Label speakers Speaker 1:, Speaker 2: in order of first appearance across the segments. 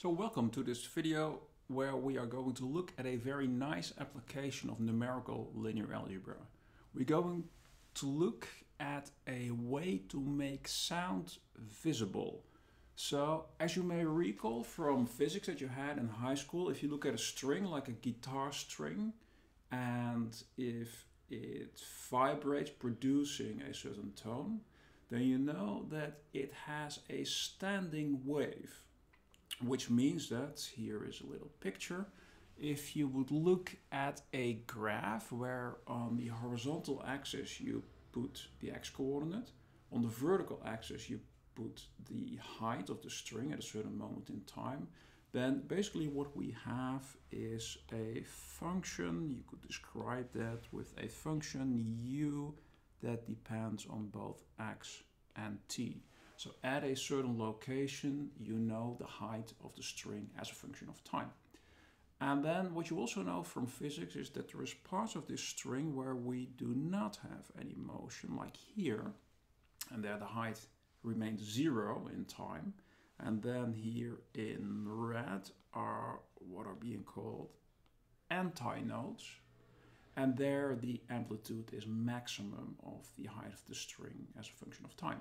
Speaker 1: So welcome to this video where we are going to look at a very nice application of numerical linear algebra. We're going to look at a way to make sound visible. So as you may recall from physics that you had in high school, if you look at a string like a guitar string and if it vibrates producing a certain tone, then you know that it has a standing wave which means that here is a little picture. If you would look at a graph where on the horizontal axis you put the x coordinate, on the vertical axis you put the height of the string at a certain moment in time, then basically what we have is a function, you could describe that with a function u that depends on both x and t. So at a certain location, you know the height of the string as a function of time. And then what you also know from physics is that there is parts of this string where we do not have any motion, like here. And there the height remains zero in time. And then here in red are what are being called antinodes. And there the amplitude is maximum of the height of the string as a function of time.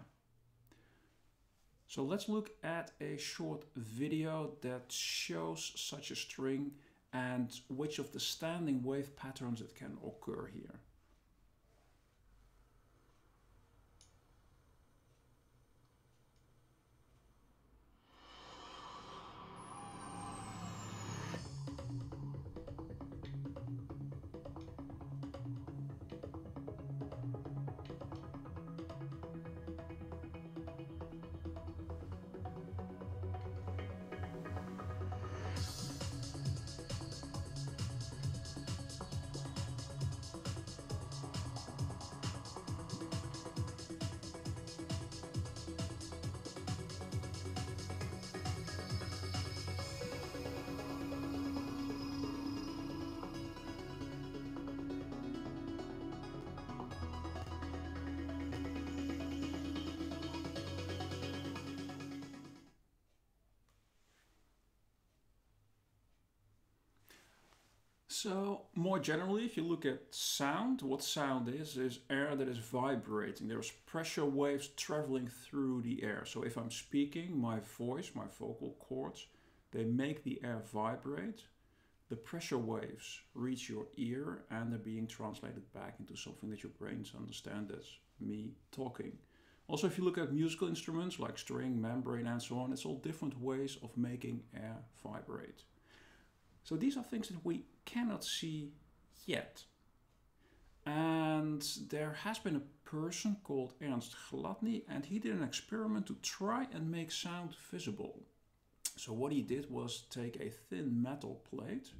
Speaker 1: So let's look at a short video that shows such a string and which of the standing wave patterns it can occur here. So more generally, if you look at sound, what sound is, is air that is vibrating. There's pressure waves traveling through the air. So if I'm speaking, my voice, my vocal cords, they make the air vibrate. The pressure waves reach your ear and they're being translated back into something that your brains understand as me talking. Also, if you look at musical instruments like string, membrane and so on, it's all different ways of making air vibrate. So these are things that we cannot see yet. And there has been a person called Ernst Chladni and he did an experiment to try and make sound visible. So what he did was take a thin metal plate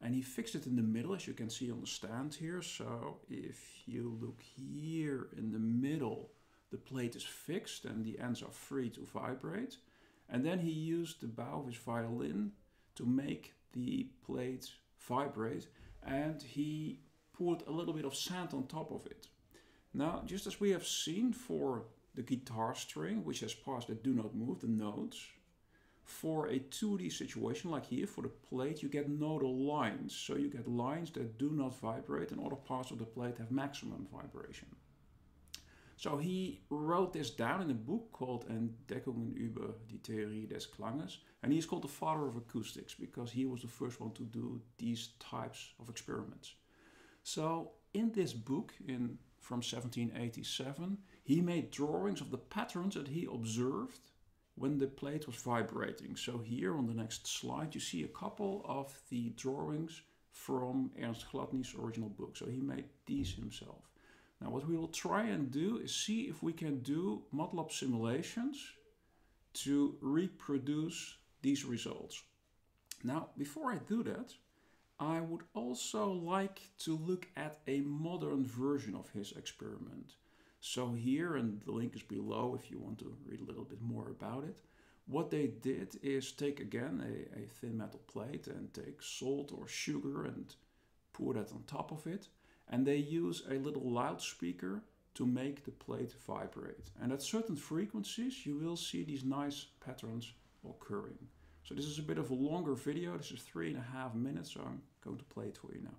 Speaker 1: and he fixed it in the middle as you can see on the stand here. So if you look here in the middle, the plate is fixed and the ends are free to vibrate. And then he used the bow of his violin to make the plate vibrate and he put a little bit of sand on top of it. Now, just as we have seen for the guitar string, which has parts that do not move, the nodes, for a 2D situation like here, for the plate, you get nodal lines. So you get lines that do not vibrate and other parts of the plate have maximum vibration. So he wrote this down in a book called Entdeckungen über die Theorie des Klanges. And he's called the father of acoustics because he was the first one to do these types of experiments. So in this book in from 1787, he made drawings of the patterns that he observed when the plate was vibrating. So here on the next slide, you see a couple of the drawings from Ernst Chladni's original book. So he made these himself. Now what we will try and do is see if we can do MATLAB simulations to reproduce these results. Now before I do that, I would also like to look at a modern version of his experiment. So here, and the link is below if you want to read a little bit more about it, what they did is take again a, a thin metal plate and take salt or sugar and pour that on top of it and they use a little loudspeaker to make the plate vibrate. And at certain frequencies you will see these nice patterns occurring. So this is a bit of a longer video. This is three and a half minutes, so I'm going to play it for you now.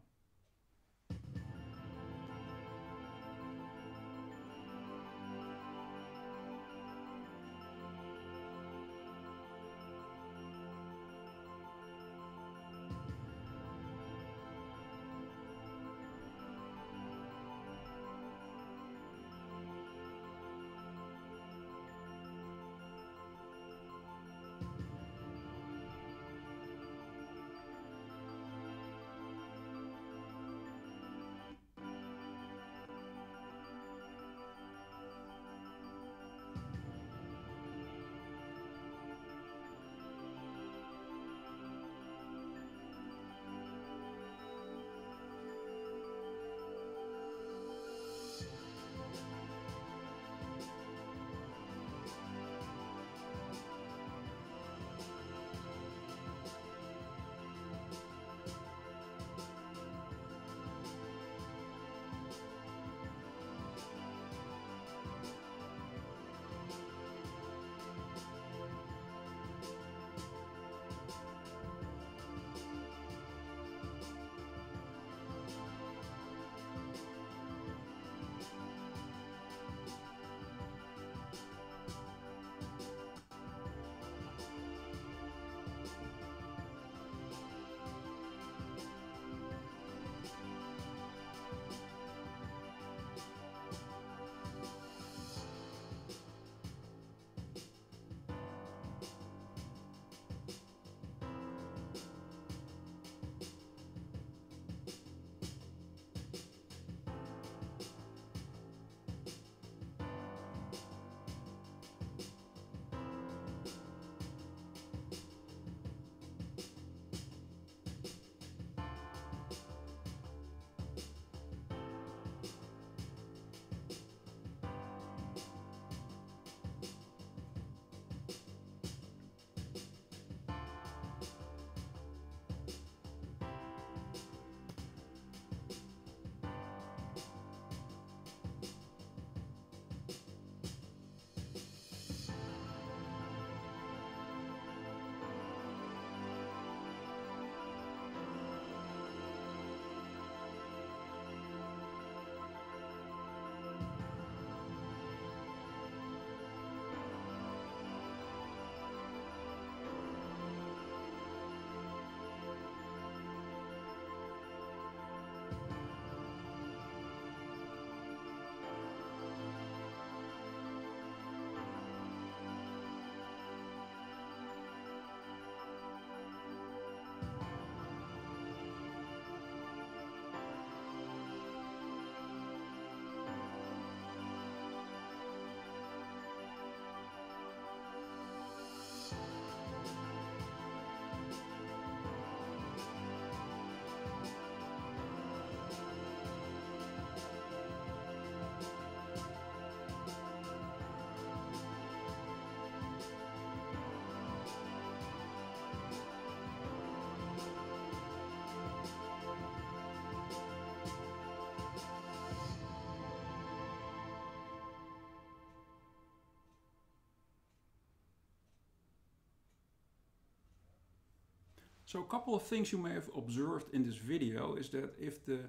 Speaker 1: So a couple of things you may have observed in this video is that if the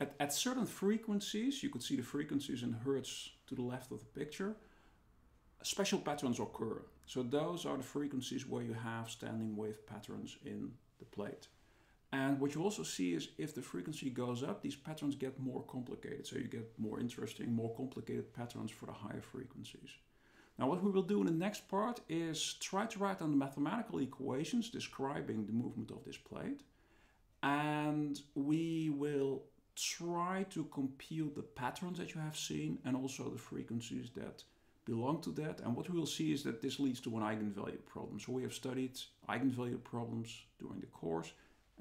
Speaker 1: at, at certain frequencies, you could see the frequencies in hertz to the left of the picture, special patterns occur. So those are the frequencies where you have standing wave patterns in the plate. And what you also see is if the frequency goes up, these patterns get more complicated. So you get more interesting, more complicated patterns for the higher frequencies. Now what we will do in the next part is try to write down the mathematical equations describing the movement of this plate. And we will try to compute the patterns that you have seen and also the frequencies that belong to that. And what we will see is that this leads to an eigenvalue problem. So we have studied eigenvalue problems during the course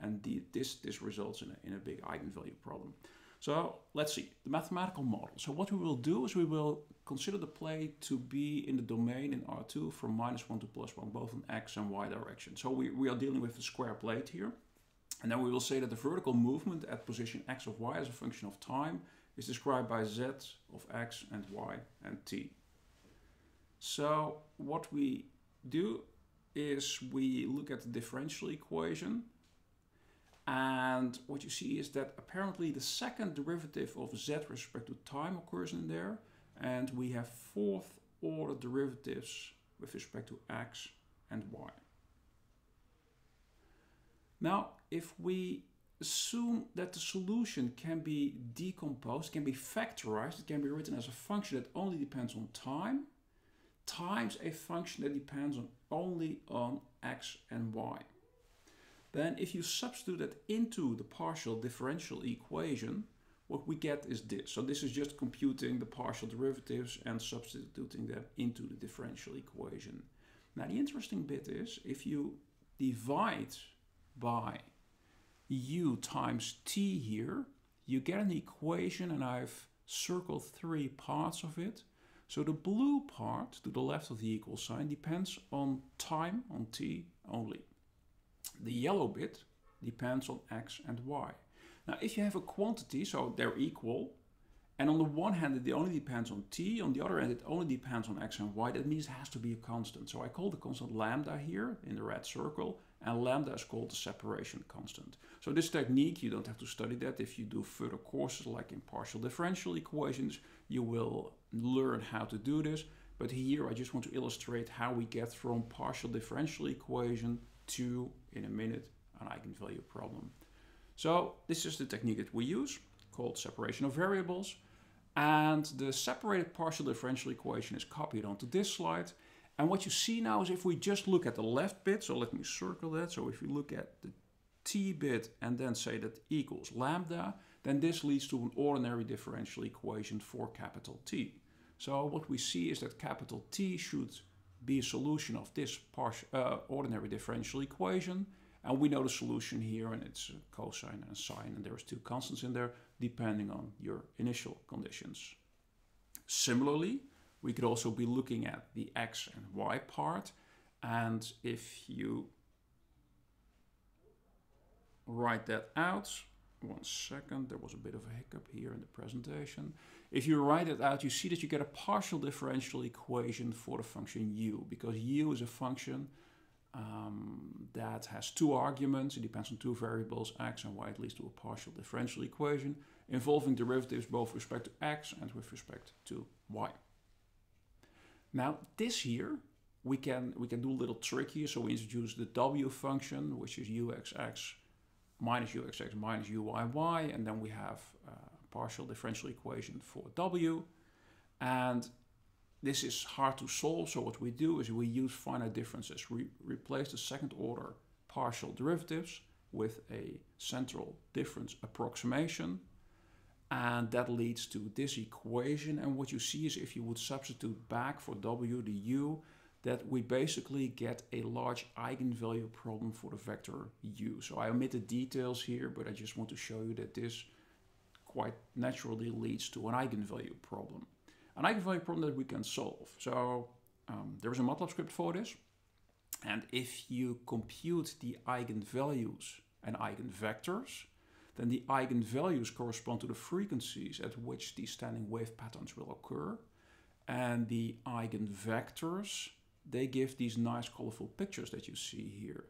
Speaker 1: and the, this, this results in a, in a big eigenvalue problem. So let's see, the mathematical model. So what we will do is we will consider the plate to be in the domain in R2 from minus 1 to plus 1, both in x and y direction. So we, we are dealing with a square plate here. And then we will say that the vertical movement at position x of y as a function of time is described by z of x and y and t. So what we do is we look at the differential equation. And what you see is that apparently the second derivative of z respect to time occurs in there. And we have fourth order derivatives with respect to x and y. Now, if we assume that the solution can be decomposed, can be factorized, it can be written as a function that only depends on time, times a function that depends on only on x and y. Then if you substitute that into the partial differential equation, what we get is this. So this is just computing the partial derivatives and substituting them into the differential equation. Now the interesting bit is if you divide by u times t here, you get an equation and I've circled three parts of it. So the blue part to the left of the equal sign depends on time, on t only. The yellow bit depends on x and y. Now if you have a quantity, so they're equal, and on the one hand it only depends on t, on the other hand it only depends on x and y, that means it has to be a constant. So I call the constant lambda here in the red circle, and lambda is called the separation constant. So this technique, you don't have to study that. If you do further courses like in partial differential equations, you will learn how to do this. But here I just want to illustrate how we get from partial differential equation to, in a minute, an eigenvalue problem. So this is the technique that we use, called separation of variables. And the separated partial differential equation is copied onto this slide. And what you see now is if we just look at the left bit, so let me circle that. So if we look at the t bit and then say that equals lambda, then this leads to an ordinary differential equation for capital T. So what we see is that capital T should be a solution of this uh, ordinary differential equation. And we know the solution here, and it's cosine and sine, and there's two constants in there, depending on your initial conditions. Similarly, we could also be looking at the x and y part. And if you write that out, one second, there was a bit of a hiccup here in the presentation. If you write it out, you see that you get a partial differential equation for the function u, because u is a function um, that has two arguments. It depends on two variables, x and y. It leads to a partial differential equation involving derivatives both with respect to x and with respect to y. Now this here, we can, we can do a little trick here. So we introduce the w function, which is uxx minus uxx minus uyy, and then we have a partial differential equation for w. And this is hard to solve, so what we do is we use finite differences. We replace the second order partial derivatives with a central difference approximation and that leads to this equation. And what you see is if you would substitute back for W the U, that we basically get a large eigenvalue problem for the vector u. So I omitted details here, but I just want to show you that this quite naturally leads to an eigenvalue problem. An eigenvalue problem that we can solve. So um, there is a MATLAB script for this. And if you compute the eigenvalues and eigenvectors, then the eigenvalues correspond to the frequencies at which these standing wave patterns will occur. And the eigenvectors, they give these nice colorful pictures that you see here.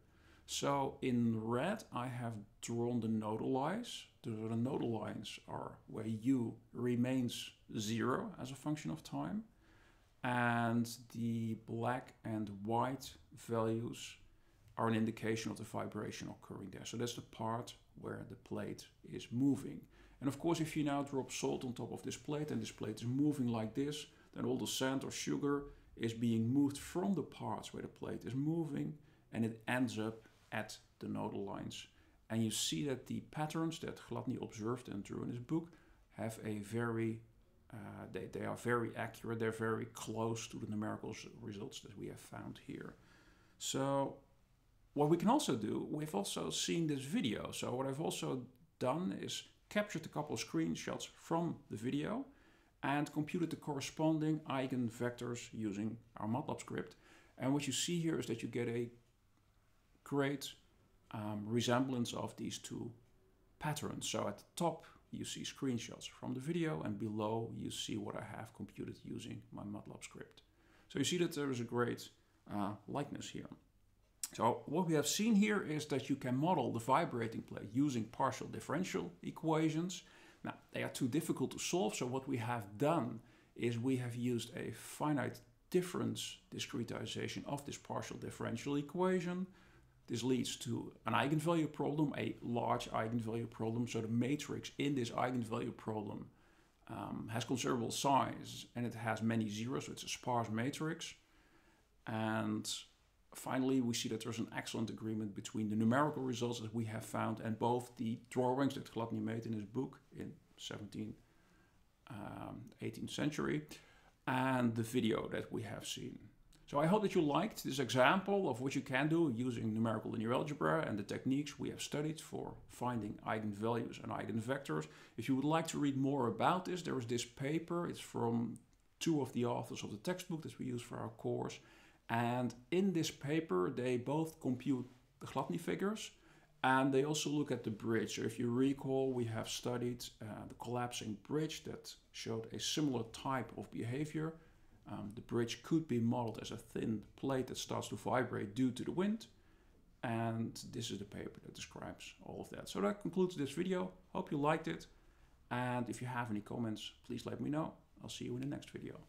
Speaker 1: So in red, I have drawn the nodal lines. The, nodal lines are where u remains zero as a function of time. And the black and white values are an indication of the vibration occurring there. So that's the part where the plate is moving. And of course, if you now drop salt on top of this plate and this plate is moving like this, then all the sand or sugar is being moved from the parts where the plate is moving and it ends up at the nodal lines. And you see that the patterns that Chladni observed and drew in his book have a very, uh, they, they are very accurate, they're very close to the numerical results that we have found here. So what we can also do, we've also seen this video. So what I've also done is captured a couple of screenshots from the video and computed the corresponding eigenvectors using our MATLAB script. And what you see here is that you get a great um, resemblance of these two patterns. So at the top, you see screenshots from the video and below you see what I have computed using my MATLAB script. So you see that there is a great uh, likeness here. So what we have seen here is that you can model the vibrating plate using partial differential equations. Now, they are too difficult to solve, so what we have done is we have used a finite difference discretization of this partial differential equation. This leads to an eigenvalue problem, a large eigenvalue problem. So the matrix in this eigenvalue problem um, has considerable size and it has many zeros, so it's a sparse matrix. And finally, we see that there's an excellent agreement between the numerical results that we have found and both the drawings that Chladni made in his book in 17th, um, 18th century and the video that we have seen. So I hope that you liked this example of what you can do using numerical linear algebra and the techniques we have studied for finding eigenvalues and eigenvectors. If you would like to read more about this, there is this paper. It's from two of the authors of the textbook that we use for our course. And in this paper, they both compute the Chladni figures and they also look at the bridge. So if you recall, we have studied uh, the collapsing bridge that showed a similar type of behavior. Um, the bridge could be modeled as a thin plate that starts to vibrate due to the wind. And this is the paper that describes all of that. So that concludes this video. Hope you liked it. And if you have any comments, please let me know. I'll see you in the next video.